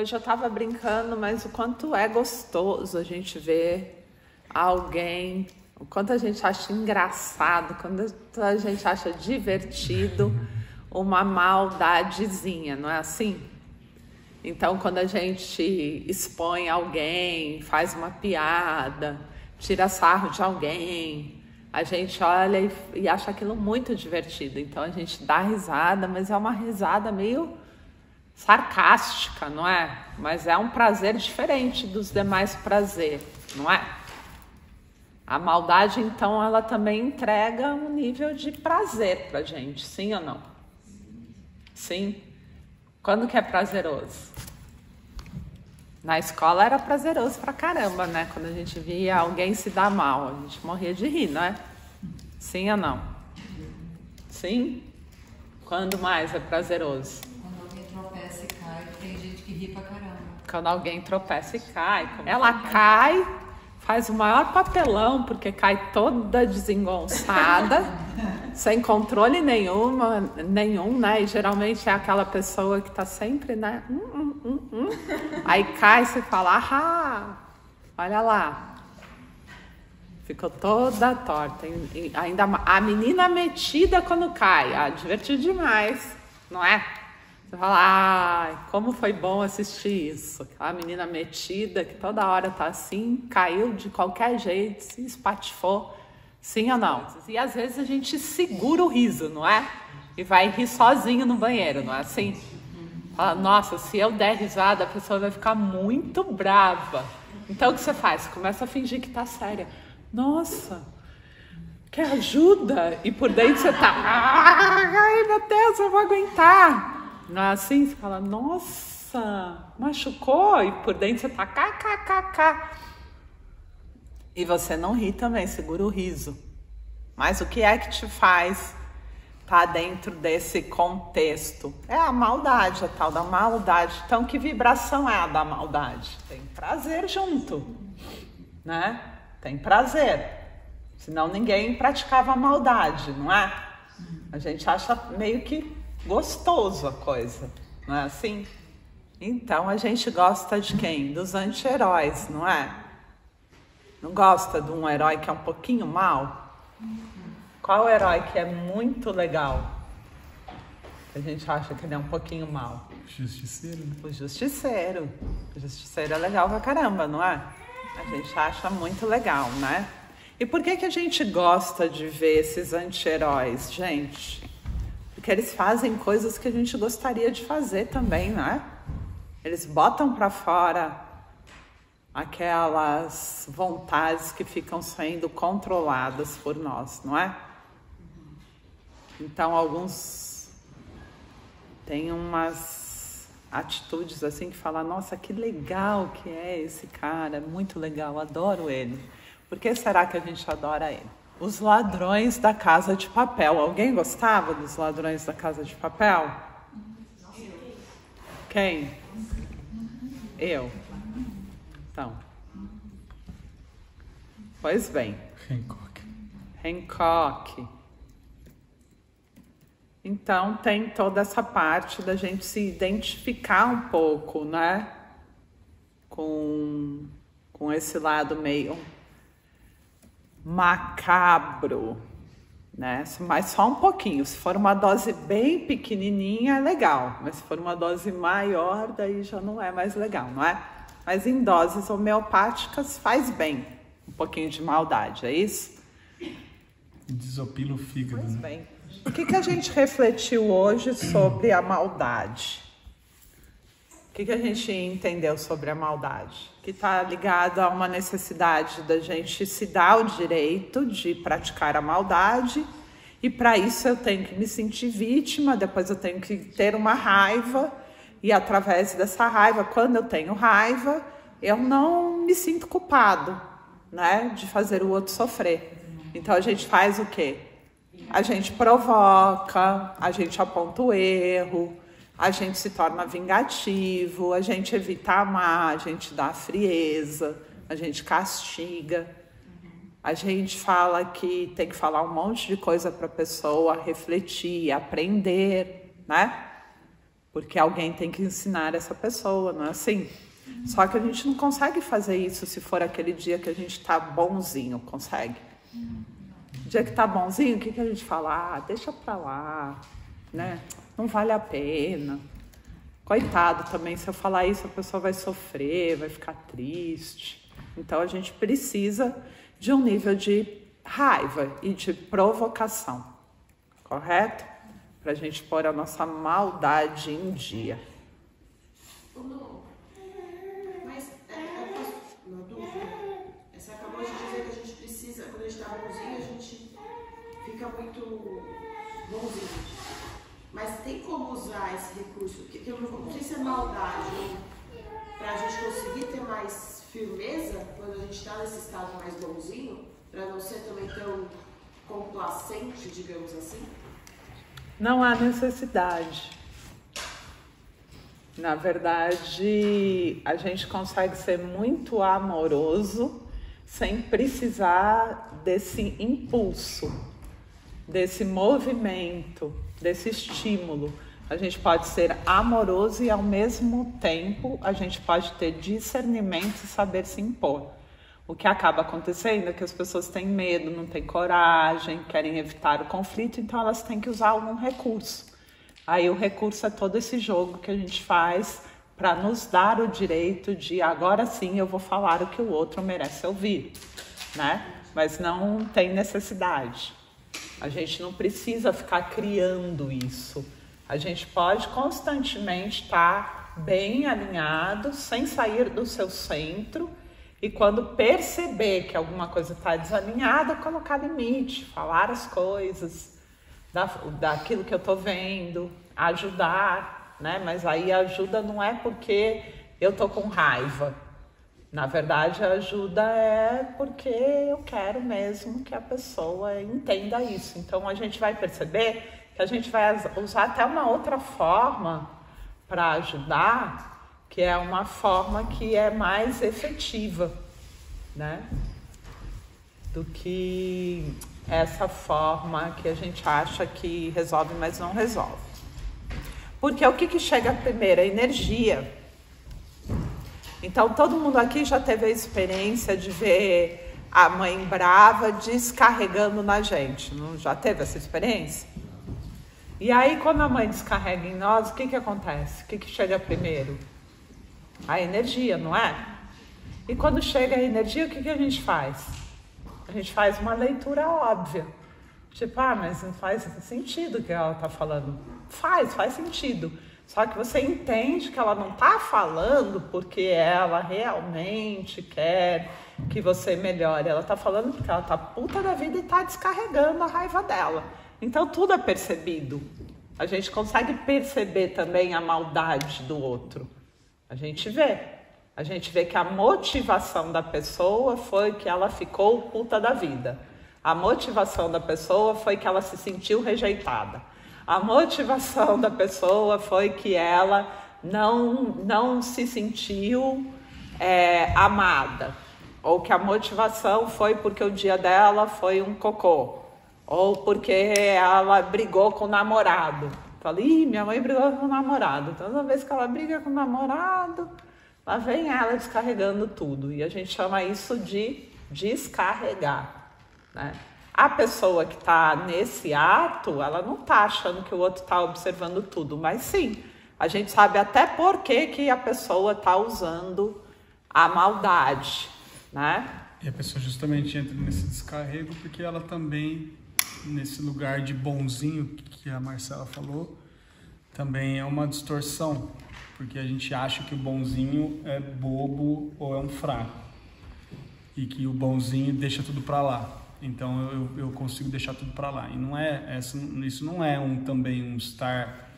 hoje eu estava brincando, mas o quanto é gostoso a gente ver alguém, o quanto a gente acha engraçado, quando a gente acha divertido uma maldadezinha, não é assim? Então, quando a gente expõe alguém, faz uma piada, tira sarro de alguém, a gente olha e, e, acha aquilo muito divertido. Então, a gente dá risada, mas é uma risada meio sarcástica, não é? Mas é um prazer diferente dos demais prazeres, não é? A maldade, então, ela também entrega um nível de prazer pra gente, sim ou não? Sim. Quando que é prazeroso? Na escola era prazeroso pra caramba, né? Quando a gente via alguém se dar mal, a gente morria de rir, não é? Sim ou não? Sim? Quando mais é prazeroso? Quando alguém tropeça e cai, tem gente que ri pra caramba. Quando alguém tropeça e cai. Ela cai, faz o maior papelão, porque cai toda desengonçada, sem controle nenhuma, nenhum, né? E geralmente é aquela pessoa que tá sempre, né? Hum, hum, hum, hum. Aí cai e você fala, ah, olha lá. Ficou toda torta. E ainda a menina metida quando cai. Ah, divertido demais, não é? Você fala, ai, como foi bom assistir isso. Aquela menina metida que toda hora tá assim, caiu de qualquer jeito, se espatifou. Sim ou não? E às vezes a gente segura o riso, não é? E vai rir sozinho no banheiro, não é assim? Fala, nossa, se eu der risada, a pessoa vai ficar muito brava. Então o que você faz? Começa a fingir que tá séria. Nossa, quer ajuda? E por dentro você tá. Ai, meu Deus, eu vou aguentar. Não é assim? Você fala, nossa, machucou? E por dentro você tá kkkk. E você não ri também, segura o riso. Mas o que é que te faz tá dentro desse contexto? É a maldade, a tal da maldade. Então, que vibração é a da maldade? Tem prazer junto, né? Tem prazer. Senão ninguém praticava maldade, não é? A gente acha meio que gostoso a coisa, não é assim? Então a gente gosta de quem? Dos anti-heróis, não é? Não gosta de um herói que é um pouquinho mal? Qual herói que é muito legal? A gente acha que ele é um pouquinho mal. Justiceiro, né? O Justiceiro. O Justiceiro é legal pra caramba, não é? A gente acha muito legal, né? E por que, que a gente gosta de ver esses anti-heróis, gente? Porque eles fazem coisas que a gente gostaria de fazer também, né? Eles botam para fora aquelas vontades que ficam sendo controladas por nós, não é? Então, alguns têm umas atitudes assim que falam: nossa, que legal que é esse cara, muito legal, adoro ele. Por que será que a gente adora ele? Os ladrões da casa de papel. Alguém gostava dos ladrões da casa de papel? Quem? Eu. Então. Pois bem. Hancock. Hancock. Então tem toda essa parte da gente se identificar um pouco, né? Com, com esse lado meio macabro, né? Mas só um pouquinho. Se for uma dose bem pequenininha, é legal. Mas se for uma dose maior, daí já não é mais legal, não é? Mas em doses homeopáticas faz bem. Um pouquinho de maldade, é isso? Desopila o fígado. Pois né? bem. O que, que a gente refletiu hoje sobre a maldade? O que, que a gente entendeu sobre a maldade? Que está ligado a uma necessidade da gente se dar o direito de praticar a maldade, e para isso eu tenho que me sentir vítima, depois eu tenho que ter uma raiva, e através dessa raiva, quando eu tenho raiva, eu não me sinto culpado, né, de fazer o outro sofrer. Então a gente faz o quê? A gente provoca, a gente aponta o erro, a gente se torna vingativo, a gente evita amar, a gente dá frieza, a gente castiga. A gente fala que tem que falar um monte de coisa para a pessoa refletir, aprender, né? Porque alguém tem que ensinar essa pessoa, não é assim? Só que a gente não consegue fazer isso se for aquele dia que a gente tá bonzinho, consegue? Dia que tá bonzinho, o que, que a gente fala? Ah, deixa pra lá, né? Não vale a pena. Coitado também, se eu falar isso, a pessoa vai sofrer, vai ficar triste. Então a gente precisa de um nível de raiva e de provocação, correto? Para a gente pôr a nossa maldade em dia. Mas é, posso, uma dúvida. Você acabou de dizer que a gente precisa, quando a gente tá a gente fica muito bonzinho. Mas tem como usar esse recurso? Porque eu não, não sei se é maldade, para a gente conseguir ter mais firmeza quando a gente está nesse estado mais bonzinho, para não ser também tão complacente, digamos assim? Não há necessidade. Na verdade, a gente consegue ser muito amoroso sem precisar desse impulso, desse movimento, desse estímulo. A gente pode ser amoroso e ao mesmo tempo a gente pode ter discernimento e saber se impor. O que acaba acontecendo é que as pessoas têm medo, não têm coragem, querem evitar o conflito, então elas têm que usar algum recurso. Aí o recurso é todo esse jogo que a gente faz para nos dar o direito de agora sim eu vou falar o que o outro merece ouvir, né? Mas não tem necessidade. A gente não precisa ficar criando isso. A gente pode constantemente estar bem alinhado, sem sair do seu centro e quando perceber que alguma coisa está desalinhada, colocar limite, falar as coisas, da, daquilo que eu estou vendo, ajudar, né? Mas aí ajuda não é porque eu estou com raiva. Na verdade, a ajuda é porque eu quero mesmo que a pessoa entenda isso. Então a gente vai perceber que a gente vai usar até uma outra forma para ajudar que é uma forma que é mais efetiva, né? Do que essa forma que a gente acha que resolve, mas não resolve. Porque o que, que chega primeiro? A energia. Então, todo mundo aqui já teve a experiência de ver a mãe brava descarregando na gente. Não já teve essa experiência? E aí, quando a mãe descarrega em nós, o que, que acontece? O que, que chega primeiro? a energia, não é? E quando chega a energia, o que, que a gente faz? A gente faz uma leitura óbvia. Tipo, ah, mas não faz sentido o que ela está falando. Faz, faz sentido. Só que você entende que ela não está falando porque ela realmente quer que você melhore. Ela está falando porque ela está puta da vida e está descarregando a raiva dela. Então tudo é percebido. A gente consegue perceber também a maldade do outro. A gente vê. A gente vê que a motivação da pessoa foi que ela ficou puta da vida. A motivação da pessoa foi que ela se sentiu rejeitada. A motivação da pessoa foi que ela não, não se sentiu é, amada. Ou que a motivação foi porque o dia dela foi um cocô. Ou porque ela brigou com o namorado. Falei, minha mãe brigou com o namorado. Então, toda vez que ela briga com o namorado, lá vem ela descarregando tudo. E a gente chama isso de descarregar. Né? A pessoa que está nesse ato, ela não está achando que o outro está observando tudo, mas sim, a gente sabe até por que, que a pessoa está usando a maldade, né? E a pessoa justamente entra nesse descarrego porque ela também nesse lugar de bonzinho que a Marcela falou, também é uma distorção, porque a gente acha que o bonzinho é bobo ou é um fraco e que o bonzinho deixa tudo para lá. Então eu, eu consigo deixar tudo para lá. E não é essa, isso não é um também um estar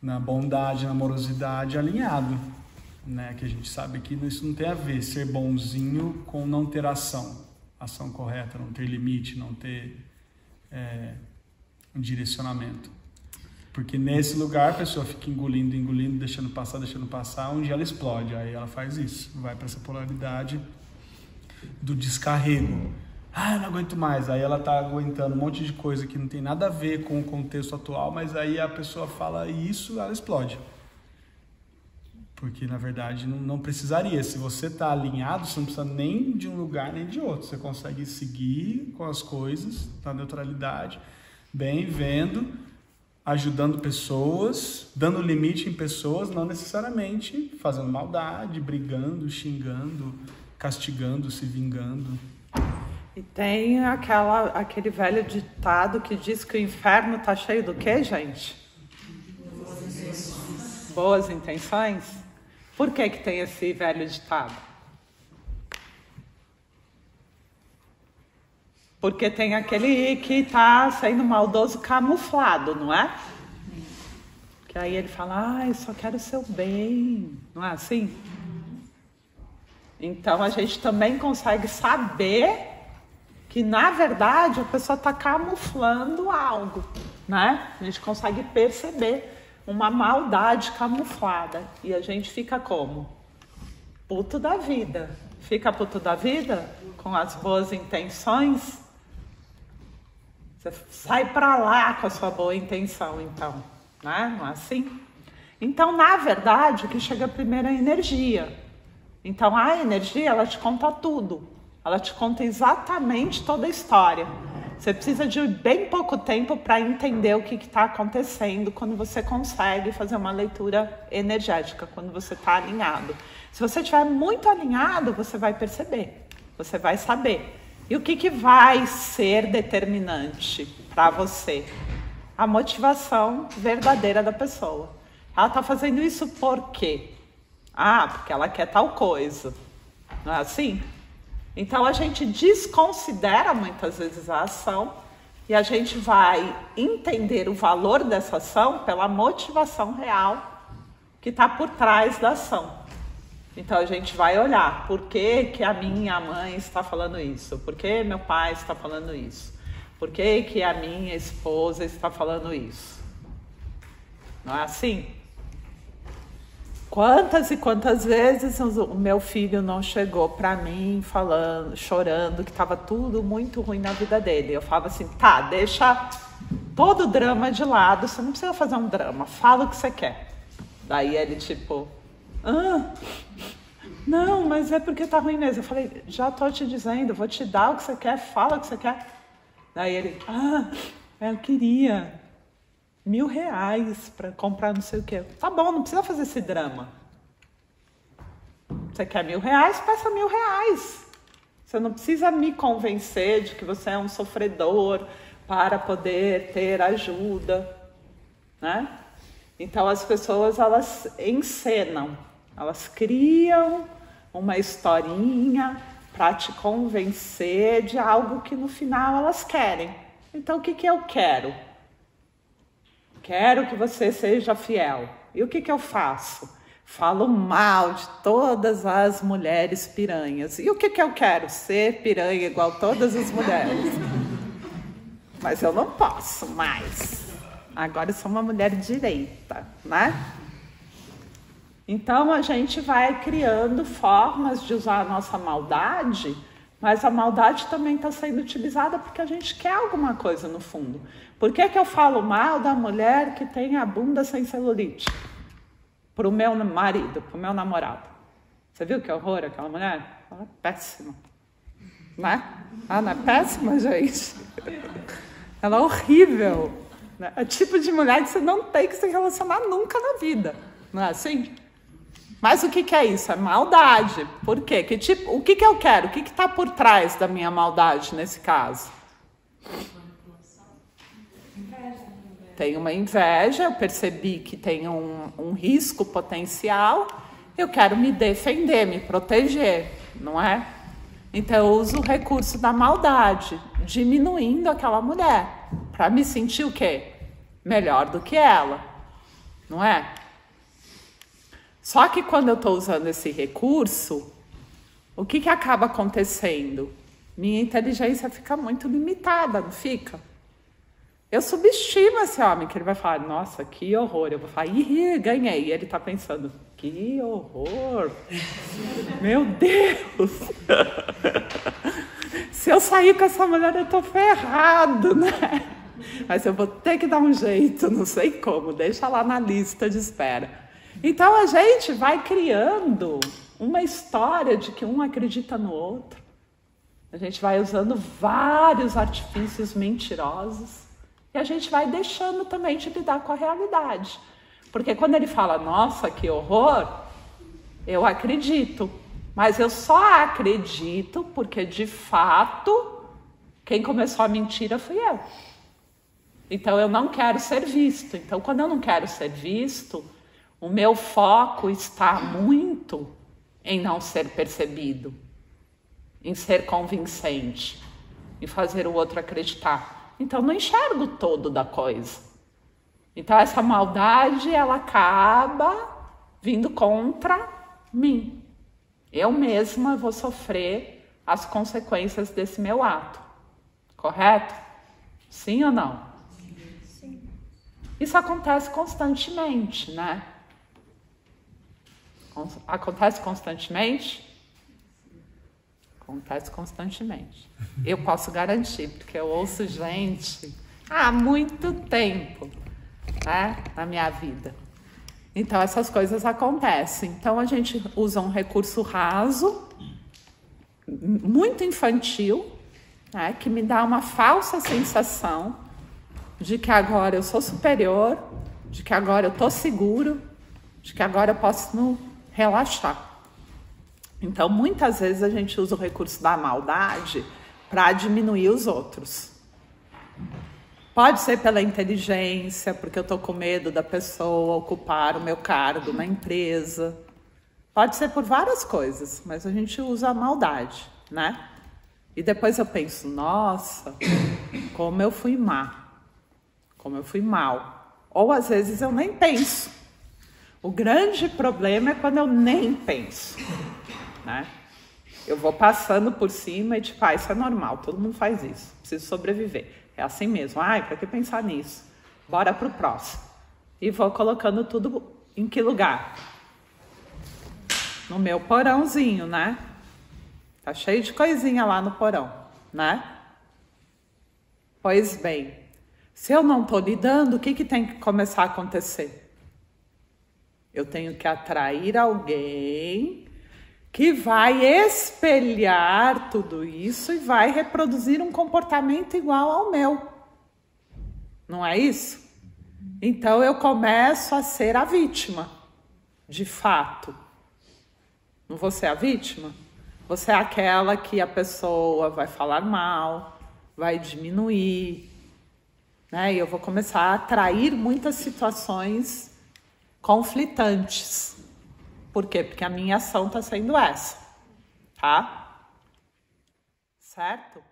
na bondade, na amorosidade alinhado, né? Que a gente sabe que isso não tem a ver ser bonzinho com não ter ação, ação correta, não ter limite, não ter é, um direcionamento. Porque nesse lugar a pessoa fica engolindo, engolindo, deixando passar, deixando passar, dia ela explode. Aí ela faz isso, vai para essa polaridade do descarrego. Ah, eu não aguento mais. Aí ela tá aguentando um monte de coisa que não tem nada a ver com o contexto atual, mas aí a pessoa fala isso, ela explode. Porque na verdade não, não precisaria. Se você está alinhado, você não precisa nem de um lugar nem de outro. Você consegue seguir com as coisas, na neutralidade, bem, vendo, ajudando pessoas, dando limite em pessoas, não necessariamente fazendo maldade, brigando, xingando, castigando, se vingando. E tem aquela, aquele velho ditado que diz que o inferno está cheio do quê, gente? Boas intenções. Por que, que tem esse velho ditado? Porque tem aquele que está sendo maldoso camuflado, não é? Que aí ele fala, ah, eu só quero o seu bem. Não é assim? Então a gente também consegue saber que na verdade a pessoa está camuflando algo, né? A gente consegue perceber uma maldade camuflada e a gente fica como puto da vida. Fica puto da vida com as boas intenções. Você sai para lá com a sua boa intenção, então, né? Não é assim? Então, na verdade, o que chega primeiro é a energia. Então, a energia, ela te conta tudo. Ela te conta exatamente toda a história. Você precisa de bem pouco tempo para entender o que está acontecendo quando você consegue fazer uma leitura energética, quando você está alinhado. Se você estiver muito alinhado, você vai perceber, você vai saber. E o que, que vai ser determinante para você? A motivação verdadeira da pessoa. Ela está fazendo isso por quê? Ah, porque ela quer tal coisa. Não é assim? Então a gente desconsidera muitas vezes a ação e a gente vai entender o valor dessa ação pela motivação real que está por trás da ação. Então a gente vai olhar por que, que a minha mãe está falando isso, por que meu pai está falando isso, por que, que a minha esposa está falando isso. Não é assim? Quantas e quantas vezes o meu filho não chegou para mim falando, chorando que estava tudo muito ruim na vida dele. Eu falava assim: "Tá, deixa todo o drama de lado, você não precisa fazer um drama, fala o que você quer". Daí ele tipo: "Ah, não, mas é porque tá ruim mesmo". Eu falei: "Já tô te dizendo, vou te dar o que você quer, fala o que você quer". Daí ele: "Ah, eu queria mil reais para comprar não sei o que. Tá bom, não precisa fazer esse drama. Você quer mil reais? Peça mil reais. Você não precisa me convencer de que você é um sofredor para poder ter ajuda, né? Então as pessoas elas encenam, elas criam uma historinha para te convencer de algo que no final elas querem. Então o que que eu quero? Quero que você seja fiel. E o que, que eu faço? Falo mal de todas as mulheres piranhas. E o que, que eu quero? Ser piranha igual todas as mulheres. Mas eu não posso mais. Agora eu sou uma mulher direita, né? Então a gente vai criando formas de usar a nossa maldade mas a maldade também está sendo utilizada porque a gente quer alguma coisa no fundo. Por que, que eu falo mal da mulher que tem a bunda sem celulite? Para o meu marido, para o meu namorado. Você viu que horror aquela mulher? Ela é péssima. Né? Ela não é péssima, gente? Ela é horrível. É o tipo de mulher que você não tem que se relacionar nunca na vida. Não é assim? Mas o que, que é isso? É maldade. Por quê? Que tipo, o que, que eu quero? O que está por trás da minha maldade nesse caso? Tem uma inveja, eu percebi que tem um, um risco potencial, eu quero me defender, me proteger, não é? Então eu uso o recurso da maldade, diminuindo aquela mulher, para me sentir o quê? Melhor do que ela, não é? Só que quando eu estou usando esse recurso, o que, que acaba acontecendo? Minha inteligência fica muito limitada, não fica? Eu subestimo esse homem, que ele vai falar, nossa, que horror. Eu vou falar, ih, ganhei. E ele está pensando, que horror. Meu Deus. se eu sair com essa mulher, eu tô ferrado, né? Mas eu vou ter que dar um jeito, não sei como, deixa lá na lista de espera. Então a gente vai criando uma história de que um acredita no outro. A gente vai usando vários artifícios mentirosos e a gente vai deixando também de lidar com a realidade. Porque quando ele fala, nossa, que horror, eu acredito. Mas eu só acredito porque, de fato, quem começou a mentira fui eu. Então eu não quero ser visto. Então, quando eu não quero ser visto, o meu foco está muito em não ser percebido, em ser convincente, em fazer o outro acreditar. Então não enxergo todo da coisa. Então essa maldade ela acaba vindo contra mim. Eu mesma vou sofrer as consequências desse meu ato. Correto? Sim ou não? Sim. Isso acontece constantemente, né? Acontece constantemente? Acontece constantemente. Eu posso garantir, porque eu ouço gente há muito tempo né, na minha vida. Então, essas coisas acontecem. Então, a gente usa um recurso raso, muito infantil, né, que me dá uma falsa sensação de que agora eu sou superior, de que agora eu estou seguro, de que agora eu posso relaxar. Então, muitas vezes a gente usa o recurso da maldade para diminuir os outros. Pode ser pela inteligência, porque eu estou com medo da pessoa ocupar o meu cargo na empresa. Pode ser por várias coisas, mas a gente usa a maldade, né? E depois eu penso, nossa, como eu fui má, como eu fui mal. Ou às vezes eu nem penso. O grande problema é quando eu nem penso, né? Eu vou passando por cima e tipo, ah, isso é normal, todo mundo faz isso, preciso sobreviver. É assim mesmo, ai, para que pensar nisso? Bora pro próximo. E vou colocando tudo em que lugar? No meu porãozinho, né? Tá cheio de coisinha lá no porão, né? Pois bem, se eu não tô lidando, o que, que tem que começar a acontecer? Eu tenho que atrair alguém que vai espelhar tudo isso e vai reproduzir um comportamento igual ao meu. Não é isso? Então eu começo a ser a vítima, de fato. Não vou ser a vítima? Você é aquela que a pessoa vai falar mal, vai diminuir, né? E eu vou começar a atrair muitas situações conflitantes. Por quê? Porque a minha ação está sendo essa, tá? Certo?